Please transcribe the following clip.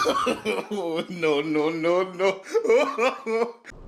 no, no, no, no.